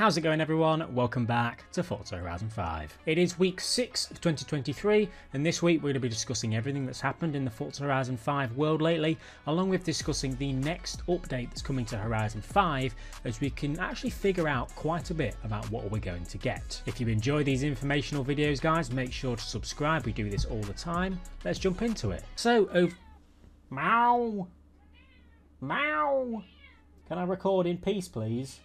How's it going everyone? Welcome back to Forza Horizon 5. It is week 6 of 2023 and this week we're going to be discussing everything that's happened in the Forza Horizon 5 world lately along with discussing the next update that's coming to Horizon 5 as we can actually figure out quite a bit about what we're going to get. If you enjoy these informational videos guys make sure to subscribe, we do this all the time. Let's jump into it. So, over... Meow! Meow! Can I record in peace please?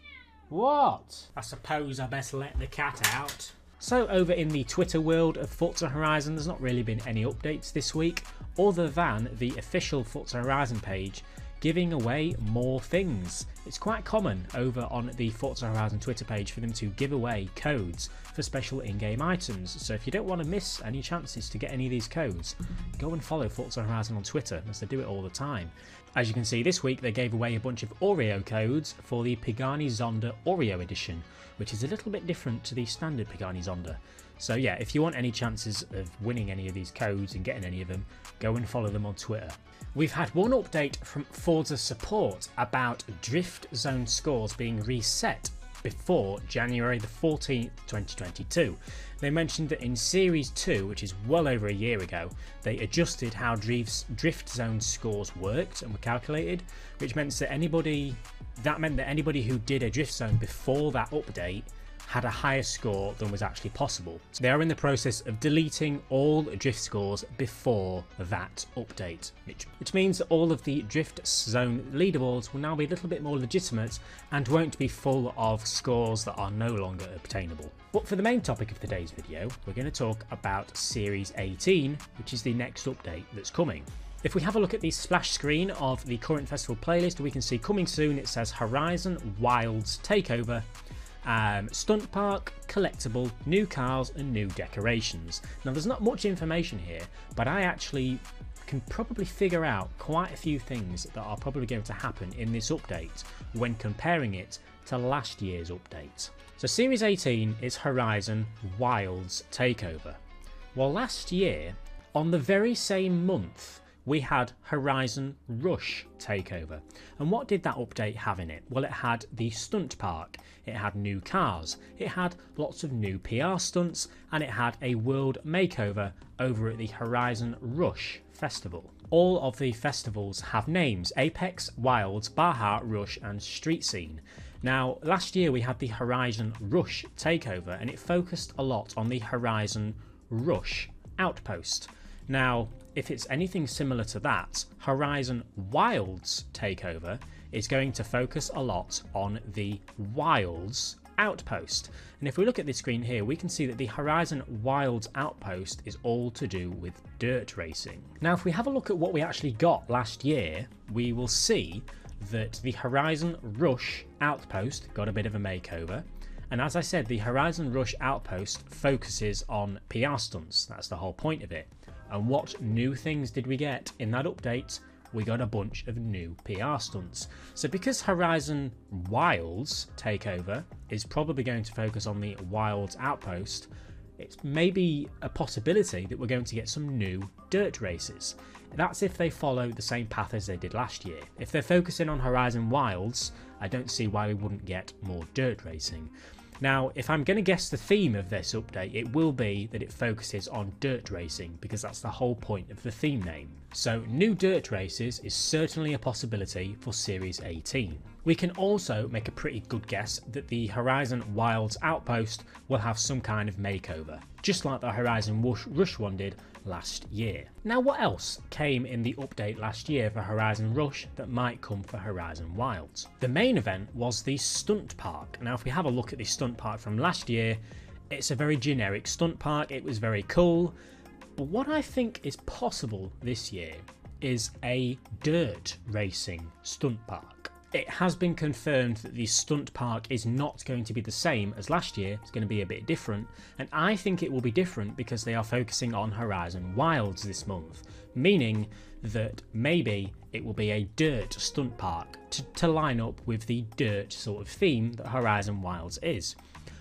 What? I suppose I best let the cat out. So over in the Twitter world of Forza Horizon, there's not really been any updates this week, other than the official Forza Horizon page giving away more things. It's quite common over on the Forza Horizon Twitter page for them to give away codes for special in-game items. So if you don't want to miss any chances to get any of these codes, go and follow Forza Horizon on Twitter as they do it all the time. As you can see this week they gave away a bunch of Oreo codes for the Pagani Zonda Oreo edition, which is a little bit different to the standard Pagani Zonda. So yeah, if you want any chances of winning any of these codes and getting any of them, go and follow them on Twitter. We've had one update from Forza support about drift zone scores being reset before January the 14th, 2022. They mentioned that in Series 2, which is well over a year ago, they adjusted how drift zone scores worked and were calculated, which meant that anybody that meant that anybody who did a drift zone before that update had a higher score than was actually possible. So they are in the process of deleting all drift scores before that update, which, which means that all of the drift zone leaderboards will now be a little bit more legitimate and won't be full of scores that are no longer obtainable. But for the main topic of today's video, we're going to talk about Series 18, which is the next update that's coming. If we have a look at the splash screen of the current festival playlist, we can see coming soon it says Horizon Wilds Takeover um, stunt park, collectible, new cars, and new decorations. Now, there's not much information here, but I actually can probably figure out quite a few things that are probably going to happen in this update when comparing it to last year's update. So, Series 18 is Horizon Wilds Takeover. Well, last year, on the very same month, we had Horizon Rush Takeover. And what did that update have in it? Well, it had the stunt park, it had new cars, it had lots of new PR stunts, and it had a world makeover over at the Horizon Rush Festival. All of the festivals have names Apex, Wilds, Baja, Rush, and Street Scene. Now, last year we had the Horizon Rush takeover, and it focused a lot on the Horizon Rush outpost. Now, if it's anything similar to that, Horizon Wilds takeover is going to focus a lot on the Wilds outpost. And if we look at this screen here, we can see that the Horizon Wilds outpost is all to do with dirt racing. Now, if we have a look at what we actually got last year, we will see that the Horizon Rush outpost got a bit of a makeover. And as I said, the Horizon Rush outpost focuses on PR stunts. That's the whole point of it. And what new things did we get in that update? We got a bunch of new PR stunts. So because Horizon Wilds Takeover is probably going to focus on the Wilds Outpost, it's maybe a possibility that we're going to get some new dirt races. That's if they follow the same path as they did last year. If they're focusing on Horizon Wilds, I don't see why we wouldn't get more dirt racing. Now, if I'm going to guess the theme of this update, it will be that it focuses on dirt racing because that's the whole point of the theme name. So, new dirt races is certainly a possibility for Series 18. We can also make a pretty good guess that the Horizon Wilds Outpost will have some kind of makeover, just like the Horizon Rush one did last year. Now what else came in the update last year for Horizon Rush that might come for Horizon Wilds? The main event was the Stunt Park. Now if we have a look at the Stunt Park from last year, it's a very generic stunt park, it was very cool, but what I think is possible this year is a dirt racing stunt park. It has been confirmed that the stunt park is not going to be the same as last year, it's going to be a bit different, and I think it will be different because they are focusing on Horizon Wilds this month, meaning that maybe it will be a dirt stunt park to, to line up with the dirt sort of theme that Horizon Wilds is.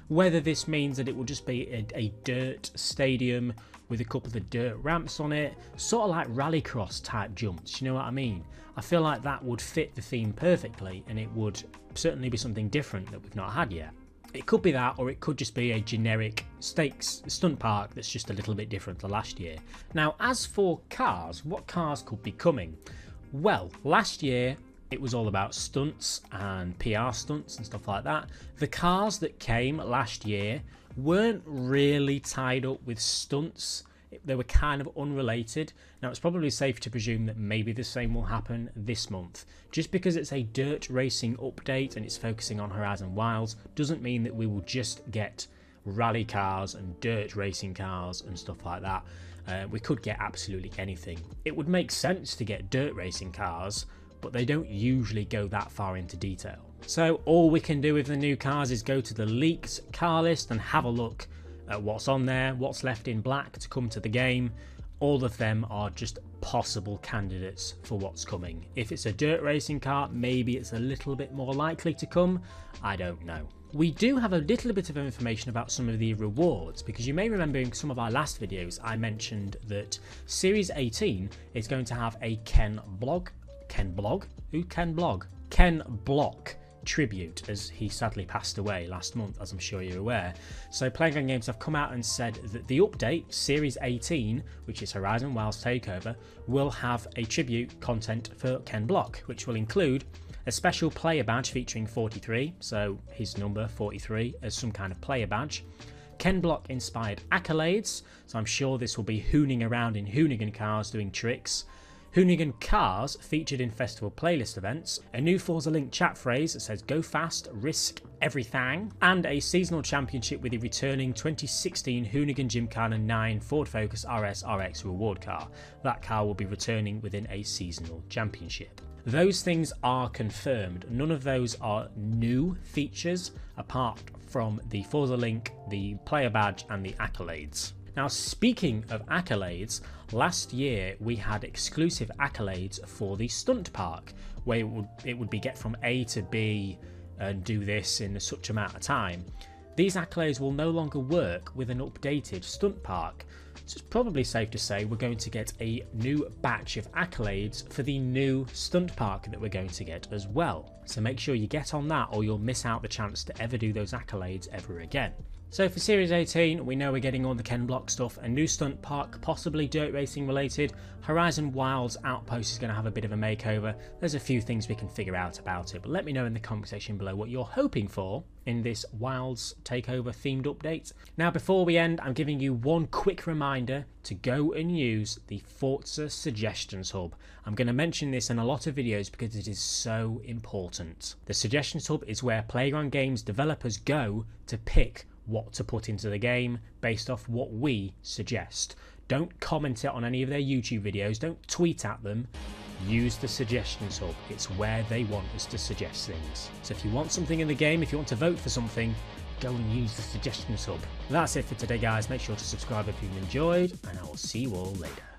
Whether this means that it will just be a, a dirt stadium with a couple of dirt ramps on it, sort of like rallycross type jumps, you know what I mean? I feel like that would fit the theme perfectly and it would certainly be something different that we've not had yet. It could be that, or it could just be a generic stakes stunt park that's just a little bit different to last year. Now, as for cars, what cars could be coming? Well, last year it was all about stunts and PR stunts and stuff like that. The cars that came last year weren't really tied up with stunts. They were kind of unrelated. Now, it's probably safe to presume that maybe the same will happen this month. Just because it's a dirt racing update and it's focusing on Horizon Wilds doesn't mean that we will just get rally cars and dirt racing cars and stuff like that. Uh, we could get absolutely anything. It would make sense to get dirt racing cars but they don't usually go that far into detail. So all we can do with the new cars is go to the leaks car list and have a look at what's on there, what's left in black to come to the game. All of them are just possible candidates for what's coming. If it's a dirt racing car, maybe it's a little bit more likely to come. I don't know. We do have a little bit of information about some of the rewards because you may remember in some of our last videos I mentioned that Series 18 is going to have a Ken blog Ken Blog? Who Ken Blog? Ken Block tribute as he sadly passed away last month, as I'm sure you're aware. So, Playground Games have come out and said that the update, Series 18, which is Horizon Wilds Takeover, will have a tribute content for Ken Block, which will include a special player badge featuring 43, so his number 43 as some kind of player badge. Ken Block inspired accolades, so I'm sure this will be hooning around in Hoonigan cars doing tricks. Hoonigan Cars featured in festival playlist events, a new Forza Link chat phrase that says go fast, risk everything, and a seasonal championship with the returning 2016 Hoonigan Gymkhana 9 Ford Focus RS RX reward car. That car will be returning within a seasonal championship. Those things are confirmed. None of those are new features apart from the Forza Link, the player badge, and the accolades. Now, speaking of accolades, last year we had exclusive accolades for the stunt park, where it would it would be get from A to B and do this in such amount of time. These accolades will no longer work with an updated stunt park, so it's probably safe to say we're going to get a new batch of accolades for the new stunt park that we're going to get as well. So make sure you get on that or you'll miss out the chance to ever do those accolades ever again. So for Series 18, we know we're getting all the Ken Block stuff, a new stunt park, possibly dirt racing related. Horizon Wilds Outpost is going to have a bit of a makeover. There's a few things we can figure out about it, but let me know in the comment section below what you're hoping for in this Wilds Takeover themed update. Now before we end, I'm giving you one quick reminder to go and use the Forza Suggestions Hub. I'm going to mention this in a lot of videos because it is so important. The Suggestions Hub is where Playground Games developers go to pick what to put into the game based off what we suggest. Don't comment it on any of their YouTube videos, don't tweet at them. Use the suggestions hub. It's where they want us to suggest things. So if you want something in the game, if you want to vote for something, go and use the suggestions hub. That's it for today, guys. Make sure to subscribe if you've enjoyed, and I will see you all later.